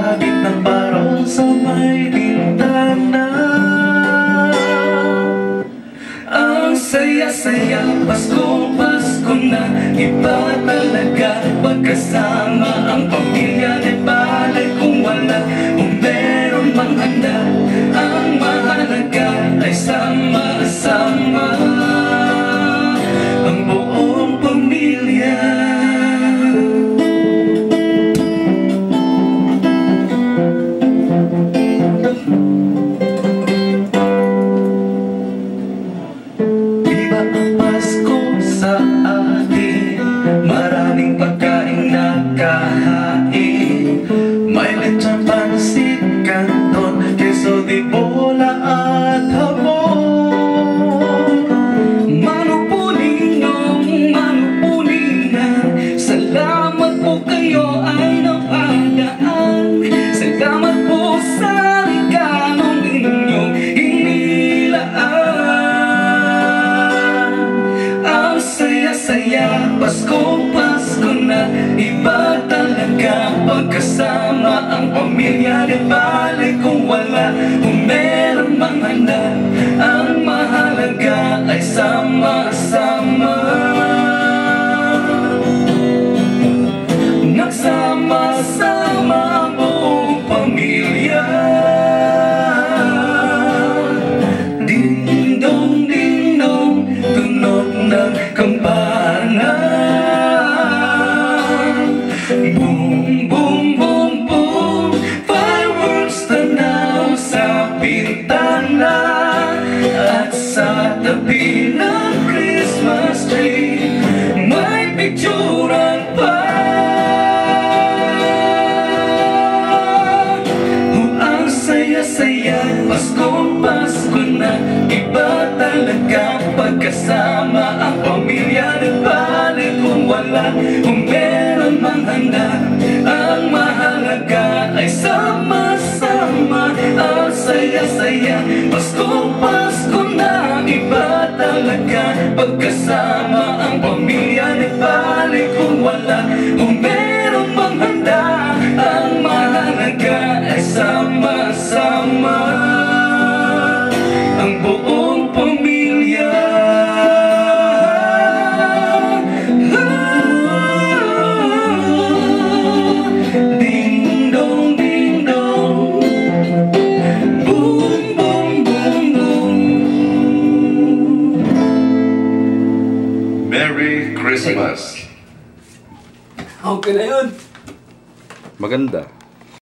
Nagsabit ng parang sa Ang saya-saya, Pasko, Pasko na Iba talaga. Ang pamilya Di balay kung wala handa Ang mahalaga ay sama-sama at hamon Manu po ninong, manu po kayo ay napadaan. Salamat po sa regalong inyong inilaan Ang saya-saya, Pasko, Pasko na Iba ang pamilya Di balik kung wala, kung meron sa tabi ng Christmas tree. May picturan pa Oh, ang saya-saya Pasko, Pasko na. Iba talaga Pagkasama ang pamilya Nagbalik kung wala. Kung meron mang handa Ang mahalaga ay sama-sama. Ang saya-saya Pasko, Pasko Iba talaga Pagkasama ang pamilya Nagbalik kung wala. Kung Merry Christmas! Okay na yun. Maganda.